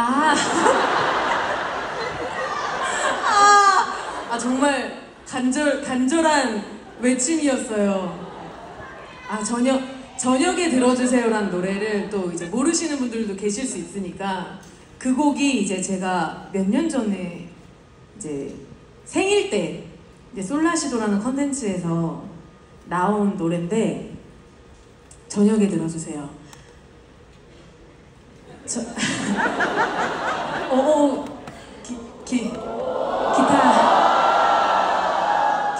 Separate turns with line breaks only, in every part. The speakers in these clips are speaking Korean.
아. 아, 아 정말 간절 간절한 외침이었어요. 아 저녁 저녁에 들어주세요라는 노래를 또 이제 모르시는 분들도 계실 수 있으니까 그 곡이 이제 제가 몇 년 전에 이제 생일 때 이제 솔라시도라는 컨텐츠에서 나온 노래인데 저녁에 들어주세요. 저, 어, 어, 기, 기, 기타,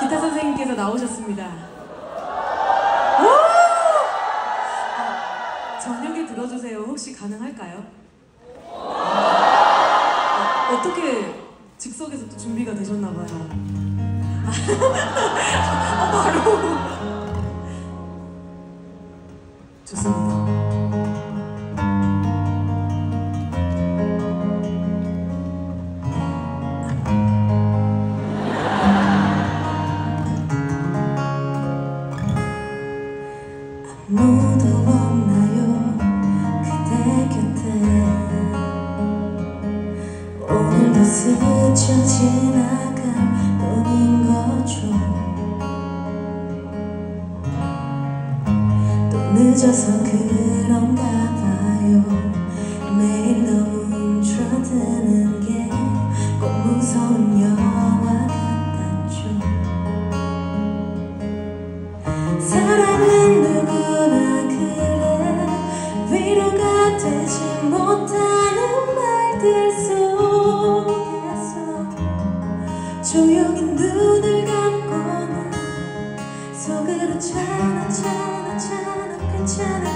기타 선생님께서 나오셨습니다. 오! 아, 저녁에 들어주세요. 혹시 가능할까요? 아, 어떻게 즉석에서 또 준비가 되셨나봐요. 아, 바로.
스쳐 지나갈 뿐인 거죠. 또 늦어서 그런가 조용히 눈을 감고는 속으로 차나 차나 차나 괜찮을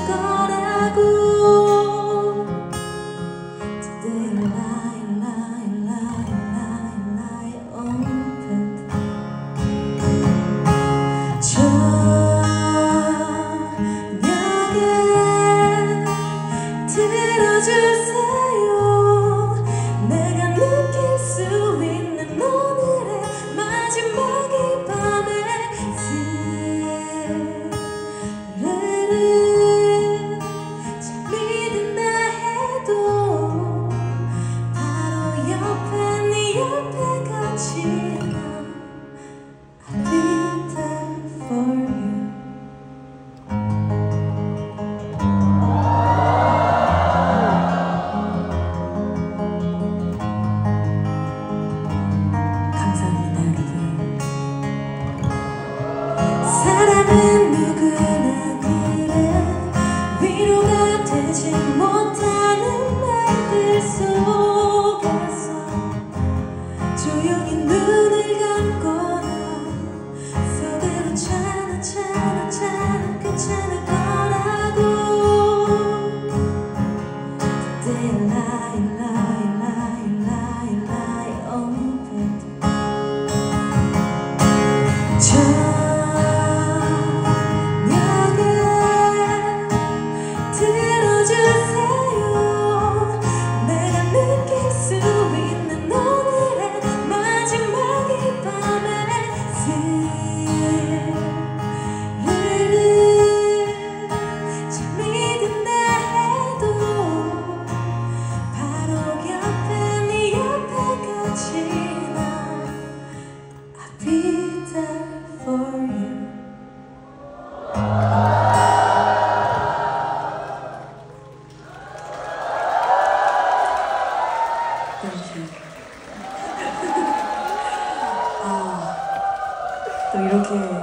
goodbye. 못하는 말들 속에서 조용히 눈을 감거나 속으로 차나 차나 차나 괜찮을 거라고. Today lie lie lie lie
아, 또 이렇게